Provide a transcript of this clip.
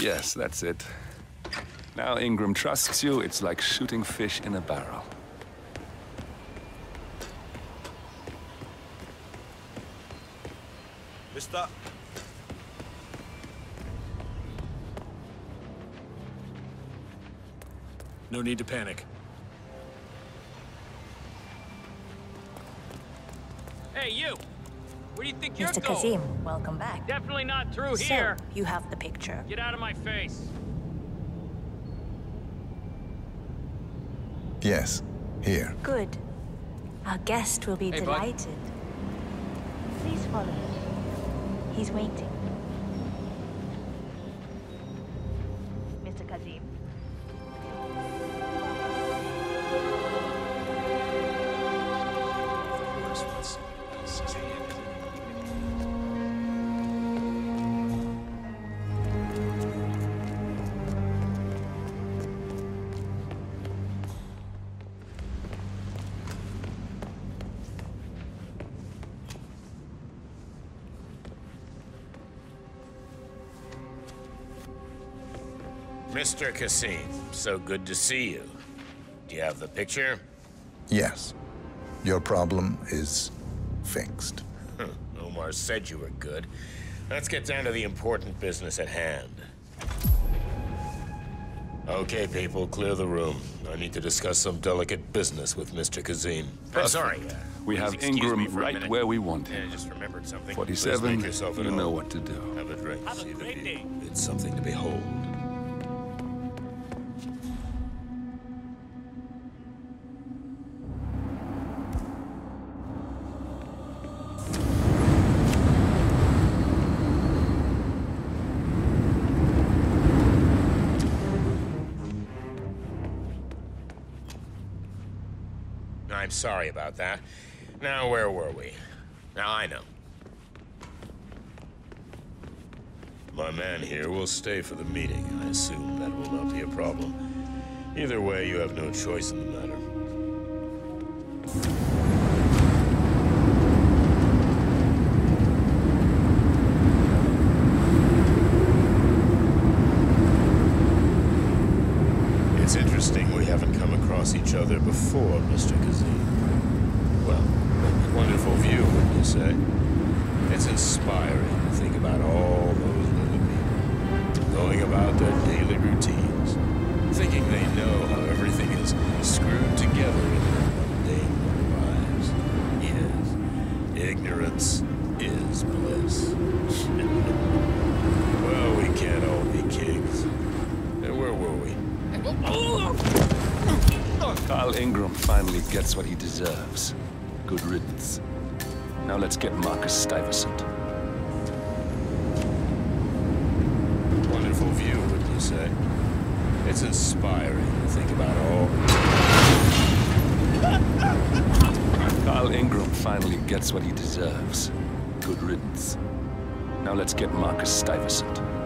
Yes, that's it. Now Ingram trusts you, it's like shooting fish in a barrel. Mister. No need to panic. Hey, you! Where do you think you're Mr. going? Kazim, welcome back. Definitely not through So, here. you have the picture. Get out of my face. Yes, here. Good. Our guest will be Hey, bud. delighted. Please follow him. He's waiting. Mr. Kazim. Mr. Kazim, so good to see you. Do you have the picture? Yes. Your problem is fixed. Omar said you were good. Let's get down to the important business at hand. Okay, people, clear the room. I need to discuss some delicate business with Mr. Kazim. I'm sorry. uh, We have Ingram right where we want Yeah, I him. just remembered something. 47, make yourself at you know home. what to do. Have a drink. Have a great day. It's something to behold. I'm sorry about that. Now, where were we? Now I know. My man here will stay for the meeting. I assume that will not be a problem. Either way, you have no choice in the matter. It's interesting we haven't come across each other before, Mr. Kazim. Well, wonderful view, wouldn't you say? It's inspiring to think about all those little people going about their daily routines, thinking they know how everything is screwed together in their mundane little lives. Yes, ignorance is bliss. well, we can't all be kings. And where were we? Carl Ingram finally gets what he deserves. Good riddance. Now let's get Marcus Stuyvesant. Wonderful view, wouldn't you say? It's inspiring to think about all. Carl Ingram finally gets what he deserves. Good riddance. Now let's get Marcus Stuyvesant.